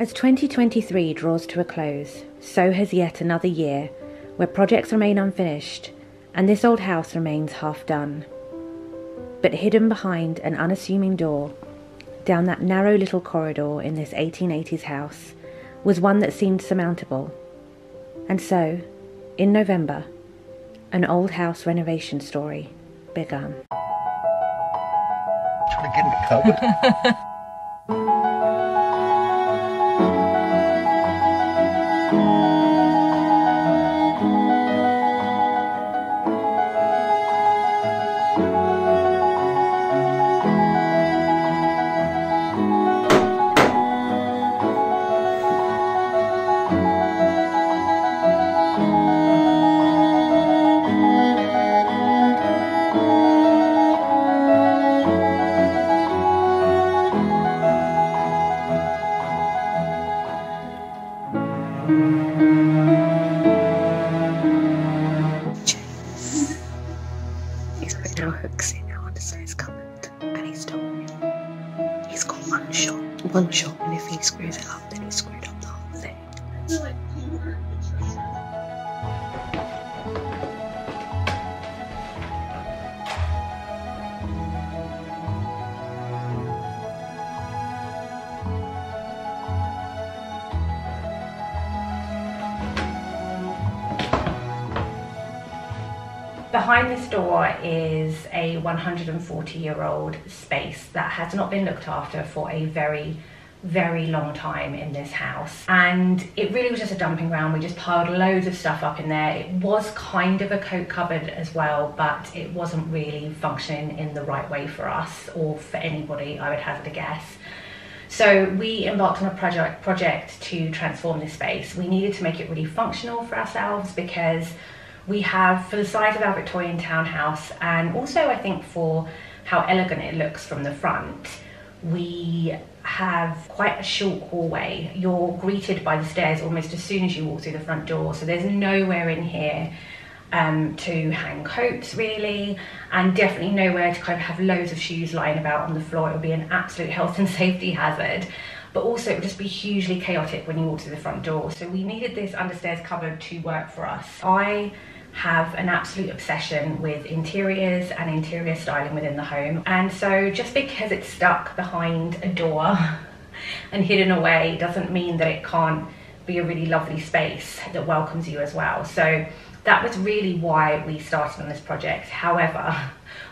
As 2023 draws to a close, so has yet another year where projects remain unfinished and this old house remains half done. But hidden behind an unassuming door, down that narrow little corridor in this 1880s house, was one that seemed surmountable. And so, in November, an old house renovation story began. Trying to get in the cupboard. Behind this door is a 140 year old space that has not been looked after for a very, very long time in this house. And it really was just a dumping ground. We just piled loads of stuff up in there. It was kind of a coat cupboard as well, but it wasn't really functioning in the right way for us or for anybody, I would hazard a guess. So we embarked on a project project to transform this space. We needed to make it really functional for ourselves because we have, for the size of our Victorian townhouse, and also I think for how elegant it looks from the front, we have quite a short hallway. You're greeted by the stairs almost as soon as you walk through the front door, so there's nowhere in here um, to hang coats really, and definitely nowhere to kind of have loads of shoes lying about on the floor. It would be an absolute health and safety hazard. But also, it would just be hugely chaotic when you walk through the front door. So, we needed this understairs cupboard to work for us. I have an absolute obsession with interiors and interior styling within the home. And so, just because it's stuck behind a door and hidden away doesn't mean that it can't be a really lovely space that welcomes you as well. So, that was really why we started on this project. However,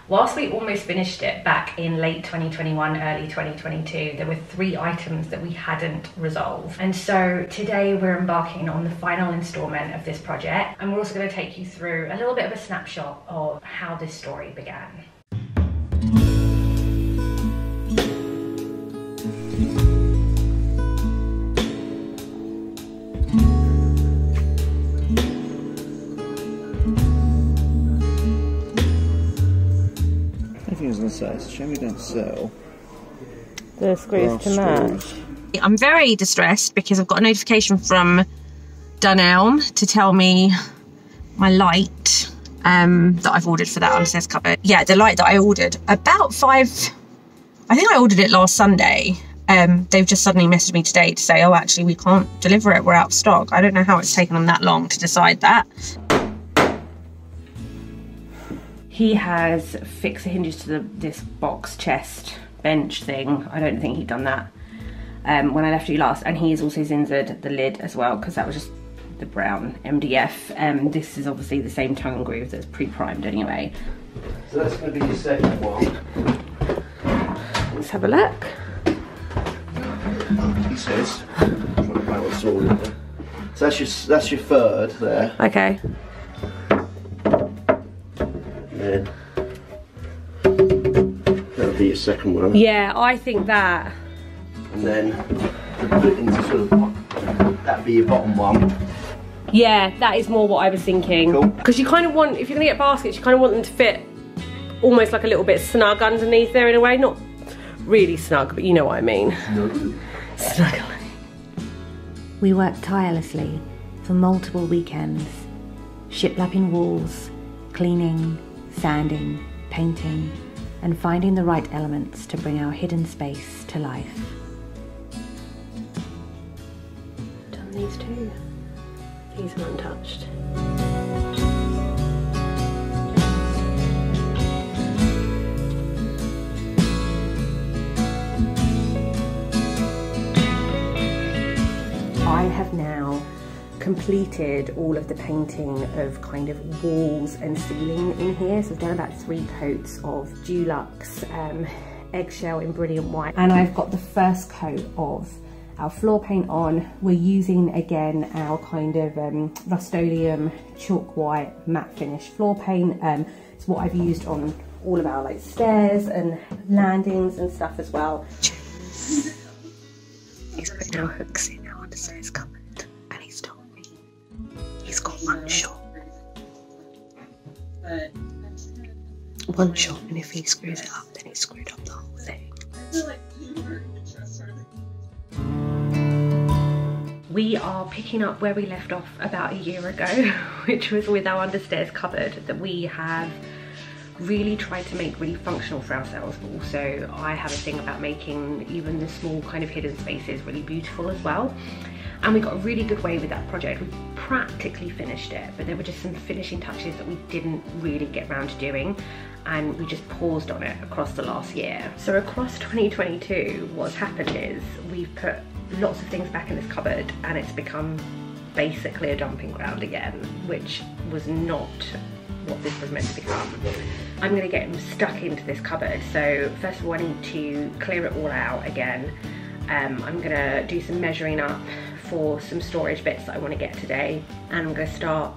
whilst we almost finished it back in late 2021, early 2022, there were three items that we hadn't resolved. And so today we're embarking on the final installment of this project, and we're also going to take you through a little bit of a snapshot of how this story began. I think I was going to say, it's a shame we don't sell The screws brass to match. screws. I'm very distressed because I've got a notification from Dunelm to tell me my light um, that I've ordered for that understairs cupboard. Yeah, the light that I ordered about five. I think I ordered it last Sunday. Um, they've just suddenly messaged me today to say, "Oh, actually, we can't deliver it. We're out of stock." I don't know how it's taken them that long to decide that. He has fixed the hinges to the, this box chest bench thing. I don't think he'd done that um, when I left you last. And he has also Zinssered the lid as well because that was just the brown MDF. Um, this is obviously the same tongue and groove that's pre-primed anyway. So that's going to be your second one. Let's have a look. He says. Trying to balance all of them. So that's your that's your third there, Okay. And that'll be your second one, Yeah, I think that. and then put it into sort of that'd be your bottom one. Yeah, that is more what I was thinking. Cool. Because you kind of want, if you're gonna get baskets, you kind of want them to fit almost like a little bit snug underneath there in a way. Not really snug, but you know what I mean. Snuggle. We worked tirelessly for multiple weekends, shiplapping walls, cleaning, sanding, painting, and finding the right elements to bring our hidden space to life. Done these two. These are untouched. I have now completed all of the painting of kind of walls and ceiling in here. So I've done about three coats of Dulux um, eggshell in brilliant white. And I've got the first coat of our floor paint on. We're using again our kind of um, Rust-Oleum chalk white matte finish floor paint. Um, it's what I've used on all of our like stairs and landings and stuff as well. He's putting our hooks in stairs cupboard and he's told me he's got one shot. One shot and if he screws it up then he screwed up the whole thing. We are picking up where we left off about a year ago, which was with our understairs cupboard that we have really tried to make really functional for ourselves, but also I have a thing about making even the small kind of hidden spaces really beautiful as well. And we got a really good way with that project. We practically finished it, but there were just some finishing touches that we didn't really get around to doing and we just paused on it across the last year. So across 2022, what's happened is we've put lots of things back in this cupboard and it's become basically a dumping ground again, which was not what this was meant to become. I'm gonna get stuck into this cupboard. So first of all, I need to clear it all out again. Um, I'm gonna do some measuring up for some storage bits that I wanna get today. And I'm gonna start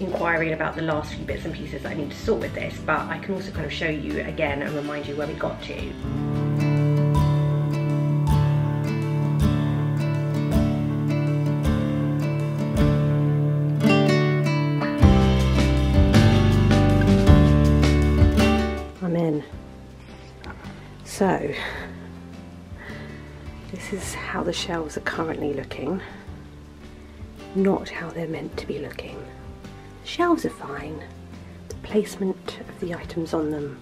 inquiring about the last few bits and pieces that I need to sort with this, but I can also kind of show you again and remind you where we got to. I'm in. So, this is how the shelves are currently looking, not how they're meant to be looking. The shelves are fine, the placement of the items on them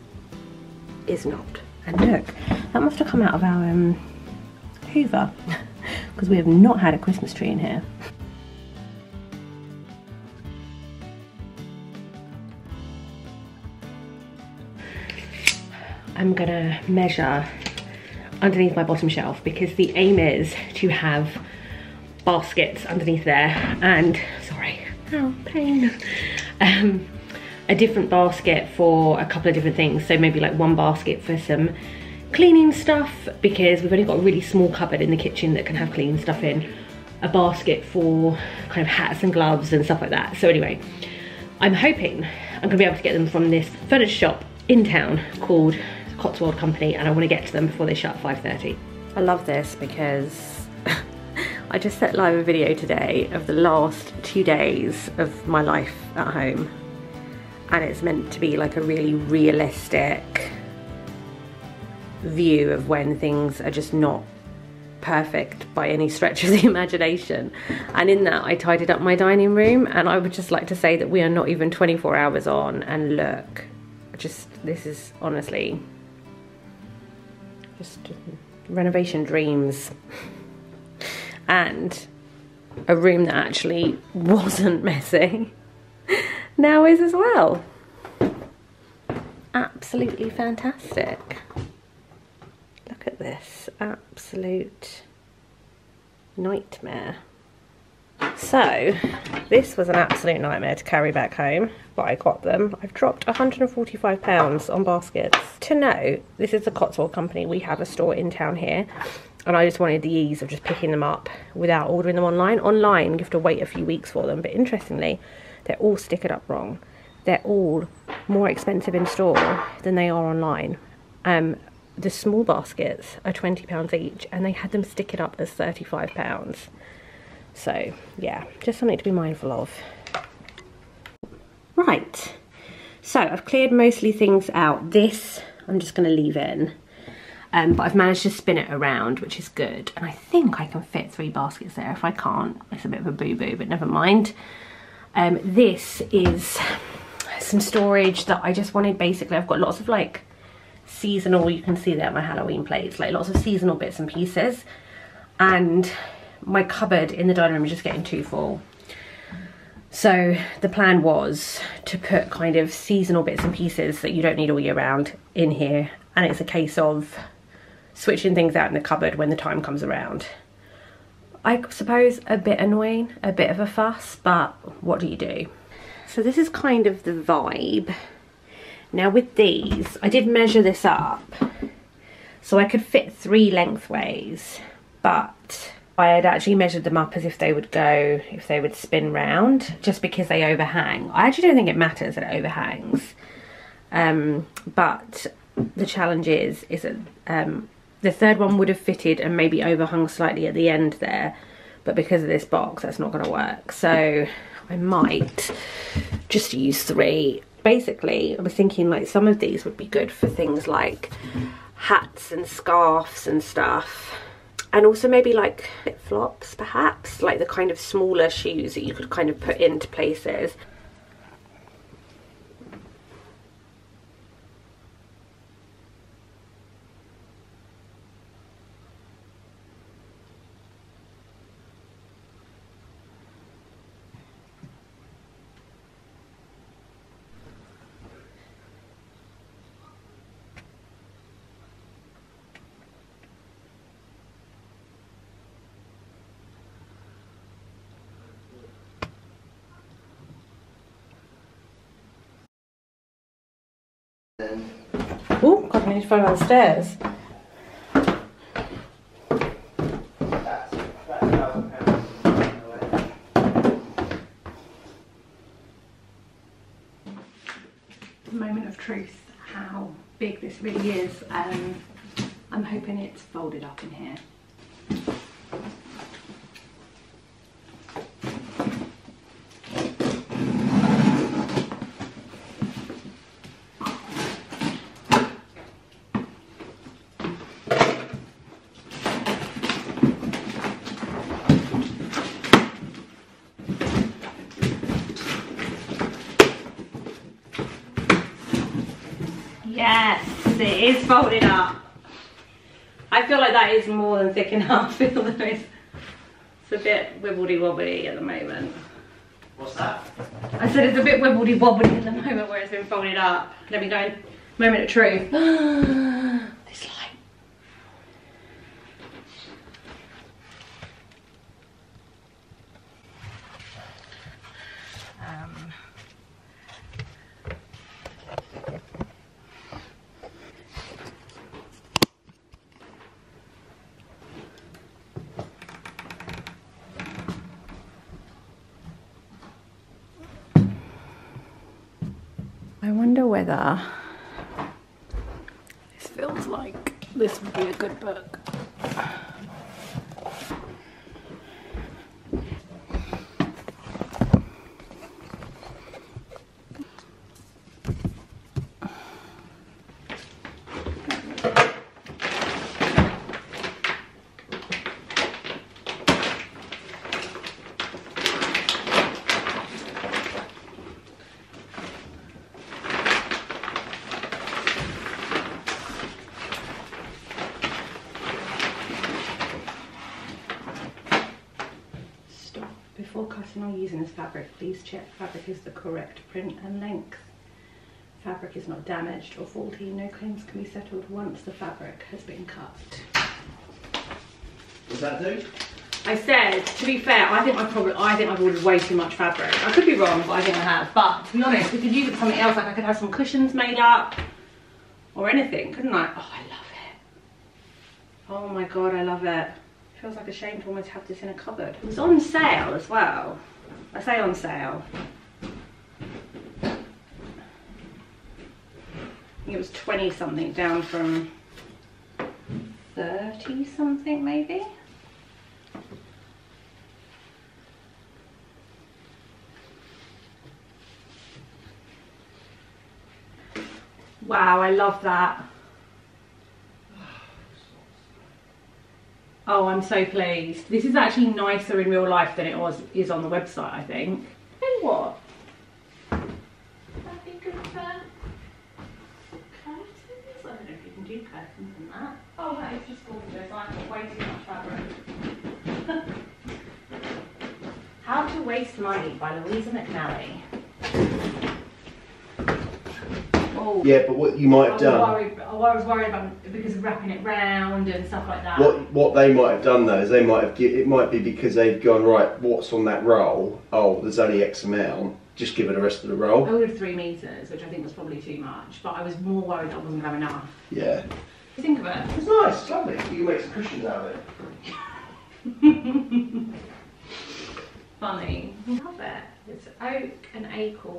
is not. And look, that must have come out of our um, Hoover, because we have not had a Christmas tree in here. I'm gonna measure underneath my bottom shelf because the aim is to have baskets underneath there and sorry oh pain. um, a different basket for a couple of different things. So maybe like one basket for some cleaning stuff because we've only got a really small cupboard in the kitchen that can have clean stuff in. A basket for kind of hats and gloves and stuff like that. So anyway I'm hoping I'm gonna be able to get them from this furniture shop in town called Cotswold Company and I want to get to them before they shut at 5.30. I love this because I just set live a video today of the last two days of my life at home and it's meant to be like a really realistic view of when things are just not perfect by any stretch of the imagination and in that I tidied up my dining room and I would just like to say that we are not even 24 hours on and look just this is honestly just renovation dreams. And a room that actually wasn't messy now is as well. Absolutely fantastic. Look at this absolute nightmare so this was an absolute nightmare to carry back home but I got them. I've dropped £145 on baskets. To note, this is the Cotswold Company. We have a store in town here and I just wanted the ease of just picking them up without ordering them online. Online, you have to wait a few weeks for them, but interestingly, they're all stickered up wrong. They're all more expensive in store than they are online. Um, the small baskets are £20 each and they had them stickered up as £35. So, yeah, just something to be mindful of. Right, so I've cleared mostly things out. This, I'm just going to leave in. Um, but I've managed to spin it around, which is good. And I think I can fit three baskets there. If I can't, it's a bit of a boo-boo, but never mind. Um, this is some storage that I just wanted basically. I've got lots of like seasonal, you can see there my Halloween plates, like lots of seasonal bits and pieces. And my cupboard in the dining room is just getting too full. So the plan was to put kind of seasonal bits and pieces that you don't need all year round in here. And it's a case of switching things out in the cupboard when the time comes around. I suppose a bit annoying, a bit of a fuss, but what do you do? So this is kind of the vibe. Now with these, I did measure this up. So I could fit three lengthways, but I had actually measured them up as if they would go, if they would spin round, just because they overhang. I actually don't think it matters that it overhangs. Um, but the challenge is, is that um, the third one would have fitted and maybe overhung slightly at the end there, but because of this box, that's not going to work. So I might just use three. Basically, I was thinking like some of these would be good for things like hats and scarves and stuff and also maybe like flip flops perhaps? Like the kind of smaller shoes that you could kind of put into places oh god i need to find down the stairs moment of truth how big this really is. Um, I'm hoping it's folded up in here. It is folded up i feel like that is more than thick enough although it's, it's a bit wibbly wobbly at the moment What's that? I said it's a bit wibbly wobbly at the moment where it's been folded up. Let me go in. Moment of truth. whether this feels like this would be a good book. Or using this fabric, please check fabric is the correct print and length. Fabric is not damaged or faulty. No claims can be settled once the fabric has been cut. What's that do? I said, to be fair, I think I probably, I think I've ordered way too much fabric. I could be wrong, but I think I have. But to be honest, we could use it for something else. Like I could have some cushions made up or anything, couldn't I? Oh, I love it. Oh my god, I love it. Feels like a shame to almost have this in a cupboard. It was on sale as well. I say on sale. It was 20 something down from 30 something maybe. Wow, I love that. Oh, I'm so pleased. This is actually nicer in real life than it was is on the website, I think. Hey, what? That'd be good for curtains. I don't know if you can do curtains in that. Oh, that is just gorgeous. I've got way too much fabric. How to Waste Money by Louisa McNally. Oh, Yeah, but what you might have was, done, worried, I was worried about because of wrapping it round and stuff like that. what what they might have done though is they might have. gi- It might be because they've gone right. What's on that roll? Oh, there's only X amount. Just give it the rest of the roll. I roll. ordered three metres, which I think was probably too much, but I was more worried that I wasn't going to have enough. Yeah. You think of it? It's nice. It's lovely. You can make some cushions out of it. Funny. Love it. It's oak and acorn.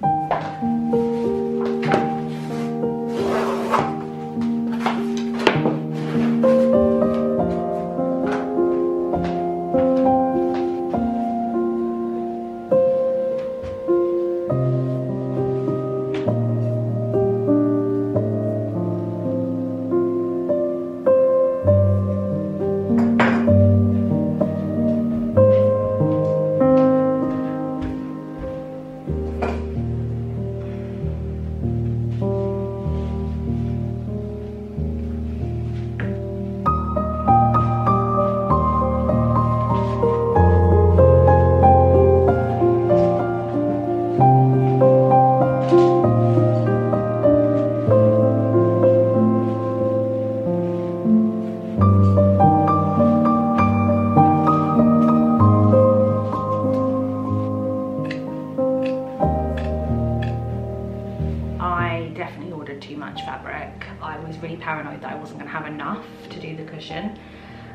Was really paranoid that I wasn't going to have enough to do the cushion.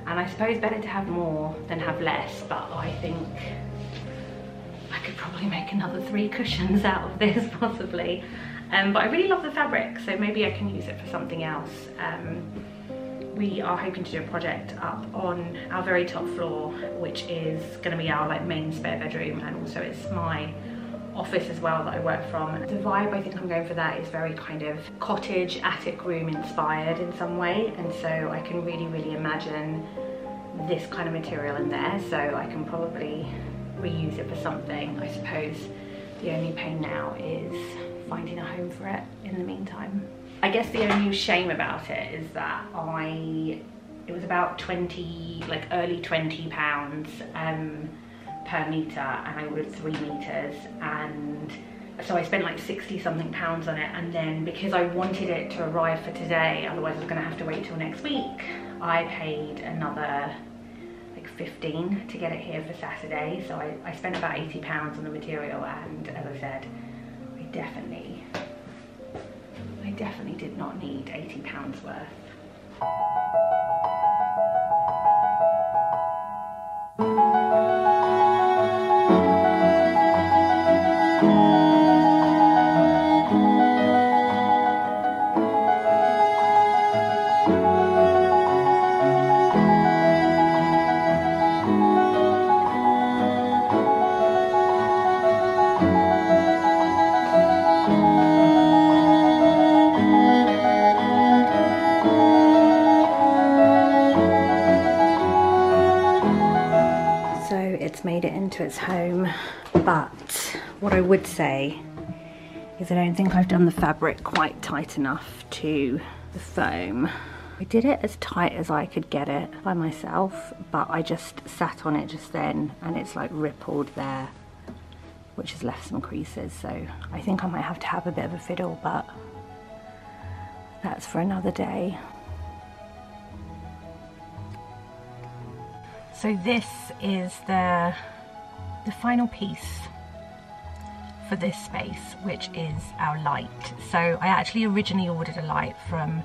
And I suppose better to have more than have less, but I think I could probably make another three cushions out of this possibly. Um, but I really love the fabric, so maybe I can use it for something else. Um, we are hoping to do a project up on our very top floor, which is going to be our like main spare bedroom, and also it's my office as well that I work from. The vibe I think I'm going for that is very kind of cottage attic room inspired in some way, and so I can really really imagine this kind of material in there. So I can probably reuse it for something. I suppose the only pain now is finding a home for it in the meantime. I guess the only shame about it is that I, it was about 20, like early 20 pounds um, per metre and I ordered three metres and so I spent like 60 something pounds on it and then because I wanted it to arrive for today, otherwise I was gonna have to wait till next week, I paid another like 15 to get it here for Saturday. So I, I spent about 80 pounds on the material and as I said, I definitely, I definitely did not need 80 pounds worth. Into its home, but what I would say is I don't think I've done the fabric quite tight enough to the foam. I did it as tight as I could get it by myself, but I just sat on it just then and it's like rippled there, which has left some creases. So I think I might have to have a bit of a fiddle, but that's for another day. So this is the the final piece for this space, which is our light. So I actually originally ordered a light from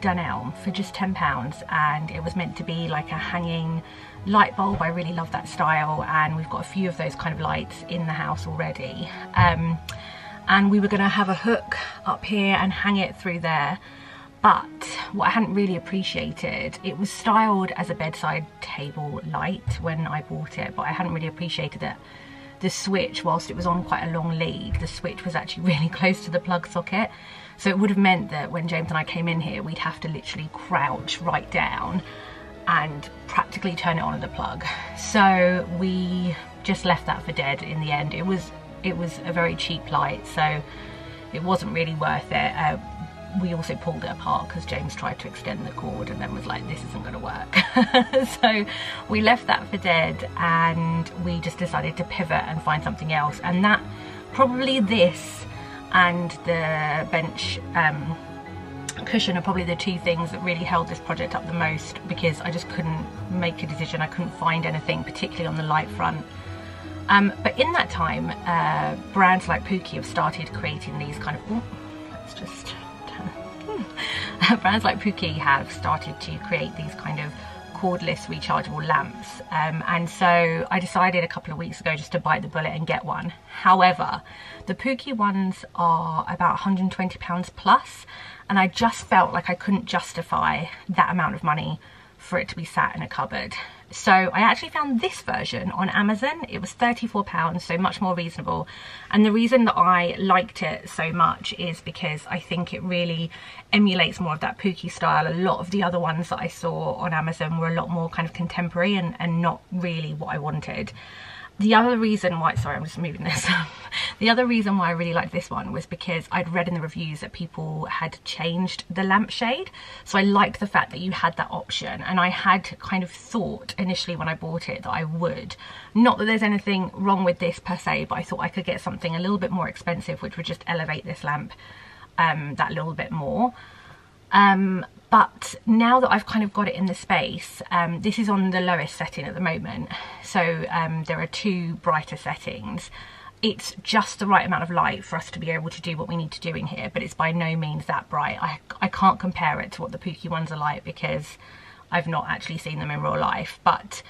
Dunelm for just £10 and it was meant to be like a hanging light bulb. I really love that style and we've got a few of those kind of lights in the house already. Um, and we were going to have a hook up here and hang it through there but what I hadn't really appreciated, it was styled as a bedside table light when I bought it, but I hadn't really appreciated that the switch, whilst it was on quite a long lead, the switch was actually really close to the plug socket. So it would have meant that when James and I came in here, we'd have to literally crouch right down and practically turn it on at the plug. So we just left that for dead in the end. It was it was a very cheap light, so it wasn't really worth it. Uh, we also pulled it apart because James tried to extend the cord and then was like, this isn't going to work. so we left that for dead and we just decided to pivot and find something else. And that probably this and the bench um, cushion are probably the two things that really held this project up the most because I just couldn't make a decision. I couldn't find anything, particularly on the light front. Um, but in that time, uh, brands like Pooky have started creating these kind of, let's just brands like Pooky have started to create these kind of cordless rechargeable lamps um, and so I decided a couple of weeks ago just to bite the bullet and get one. However, the Pooky ones are about 120 pounds plus and I just felt like I couldn't justify that amount of money for it to be sat in a cupboard. So I actually found this version on Amazon. It was £34, so much more reasonable. And the reason that I liked it so much is because I think it really emulates more of that Pooky style. A lot of the other ones that I saw on Amazon were a lot more kind of contemporary and, and not really what I wanted. The other reason why, sorry, I'm just moving this. the other reason why I really liked this one was because I'd read in the reviews that people had changed the lampshade. So I liked the fact that you had that option. And I had kind of thought initially when I bought it that I would. Not that there's anything wrong with this per se, but I thought I could get something a little bit more expensive, which would just elevate this lamp um, that little bit more. Um, but now that I've kind of got it in the space, um, this is on the lowest setting at the moment. So um, there are two brighter settings. It's just the right amount of light for us to be able to do what we need to do in here, but it's by no means that bright. I, I can't compare it to what the Pooky ones are like because I've not actually seen them in real life, but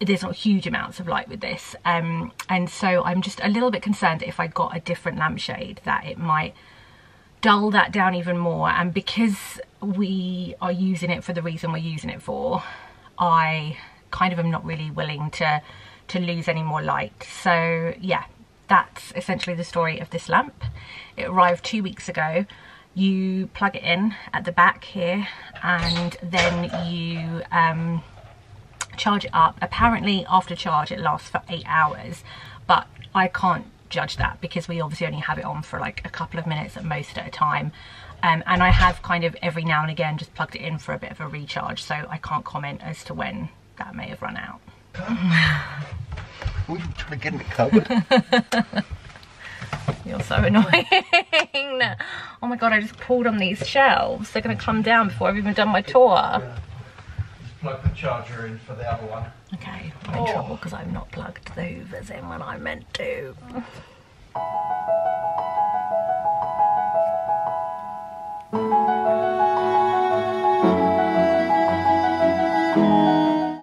there's not huge amounts of light with this. Um, and so I'm just a little bit concerned if I got a different lampshade that it might dull that down even more. And because we are using it for the reason we're using it for I kind of am not really willing to to lose any more light so yeah that's essentially the story of this lamp. It arrived two weeks ago. You plug it in at the back here and then you um, charge it up. Apparently after charge it lasts for eight hours but I can't judge that because we obviously only have it on for like a couple of minutes at most at a time. Um, and I have kind of every now and again just plugged it in for a bit of a recharge, so I can't comment as to when that may have run out. What are you trying to get in the cupboard? You're so annoying. oh my god, I just pulled on these shelves. They're going to come down before I've even done my tour. Just plug the charger in for the other one. Okay, I'm in oh. trouble because I've not plugged the hoovers in when I meant to.